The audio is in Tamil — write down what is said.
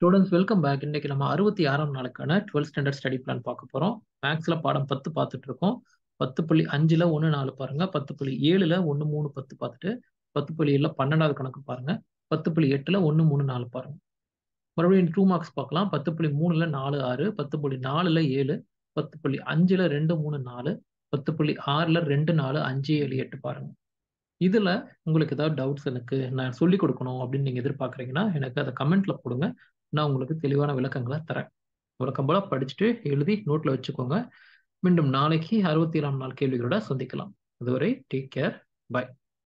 ஸ்டூடெண்ட்ஸ் வெல்கம் பேக் இன்னைக்கு நம்ம அறுபத்தி ஆறாம் நாளுக்கான டுவெல்த் ஸ்டாண்டர்ட் ஸ்டடி பிளான் பார்க்க போறோம். மேக்ஸ்ல பாடம் பத்து பார்த்துட்டு இருக்கோம். பத்து புள்ளி அஞ்சுல ஒன்று நாலு பாருங்க. பத்து புள்ளி ஏழுல ஒன்று மூணு பத்து பார்த்துட்டு பத்து புள்ளி ஏழுல பன்னெண்டாவது கணக்கு பாருங்க. பத்து புள்ளி எட்டுல ஒன்று மூணு நாலு பாருங்க. மறுபடியும் டூ மார்க்ஸ் பார்க்கலாம். பத்து புள்ளி மூணுல நாலு ஆறு. பத்து புள்ளி நாலுல ஏழு. பத்து புள்ளி அஞ்சுல ரெண்டு மூணு நாலு. பத்து புள்ளி ஆறுல ரெண்டு நாலு அஞ்சு ஏழு எட்டு பாருங்க. இதுல உங்களுக்கு ஏதாவது டவுட்ஸ் எனக்கு நான் சொல்லி கொடுக்கணும் அப்படின்னு நீங்க எதிர்பார்க்குறீங்கன்னா எனக்கு அதை கமெண்ட்ல போடுங்க. நான் உங்களுக்கு தெளிவான விளக்கங்களை தரேன். விளக்கம் போல படிச்சுட்டு எழுதி நோட்ல வச்சுக்கோங்க. மீண்டும் நாளைக்கு அறுபத்தி ஏழாம் நாள் கேள்விகளோட சந்திக்கலாம். அதுவரை டேக் கேர் பை